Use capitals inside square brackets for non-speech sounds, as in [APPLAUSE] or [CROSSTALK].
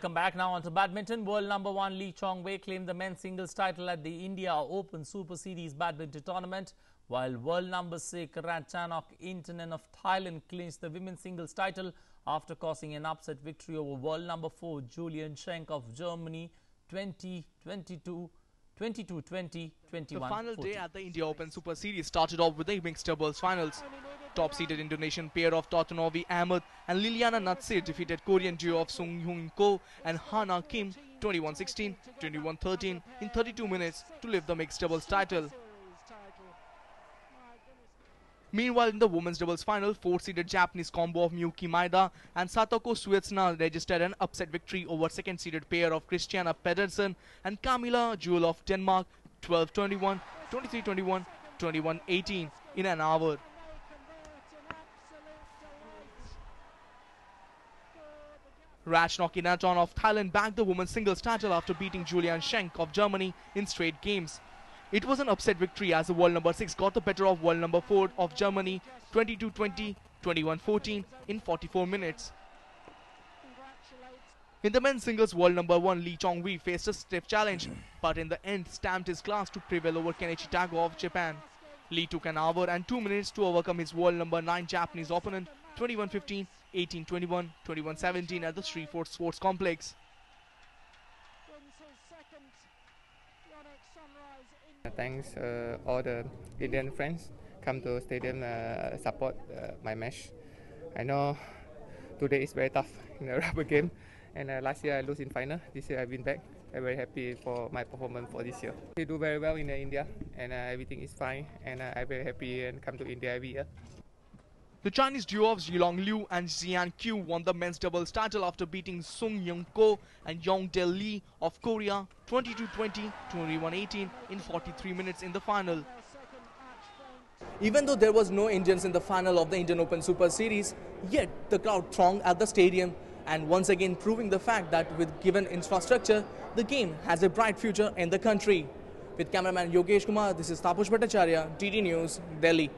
Come back now onto badminton. World number one Lee Chong Wei claimed the men's singles title at the India Open Super Series badminton tournament, while world number six Ratchanok Intanon of Thailand clinched the women's singles title after causing an upset victory over world number four Juliane Schenk of Germany 20 22 22 20 21 The final 40. day at the India Open Super Series started off with the mixed doubles finals. Top-seeded Indonesian pair of Tontowi Ahmad and Liliyana Natsir defeated Korean duo of Sung Hyun Ko and Hana Kim 21-16, 21-13 in 32 minutes to lift the mixed doubles title. Meanwhile, in the women's doubles final, four-seeded Japanese combo of Miyuki Maeda and Satoko Suetsuna registered an upset victory over second-seeded pair of Christinna Pedersen and Kamilla Juhl of Denmark 12-21, 23-21, 21-18 in an hour. Ratchanok Intanon of Thailand bagged the women's singles title after beating Juliane Schenk of Germany in straight games. It was an upset victory as the world number 6 got the better of world number 4 of Germany 22-20, 21-14 in 44 minutes. In the men's singles, world number 1 Lee Chong-wei faced a stiff challenge, but in the end stamped his class to prevail over Kenichi Tago of Japan. Lee took an hour and 2 minutes to overcome his world number 9 Japanese opponent 21-15, 18-21, 21-17 at the Siri Fort Sports Complex. Thanks uh, all the Indian friends come to stadium uh, support uh, my match. I know today is very tough in a [LAUGHS] rubber game, and uh, last year I lose in final. This year I win back. I'm very happy for my performance for this year. We do very well in India, and uh, everything is fine. And uh, I'm very happy and come to India every year. The Chinese duo of Xiaolong Liu and Zihan Qiu won the men's doubles title after beating Sung Hyun Ko and Yong Dae Lee of Korea 22-20, 21-18 in 43 minutes in the final. Even though there was no Indians in the final of the Indian Open Super Series, yet the crowd thronged at the stadium and once again proving the fact that with given infrastructure, the game has a bright future in the country. With cameraman Yogesh Kumar, this is Tapas Bhattacharya, DD News, Delhi.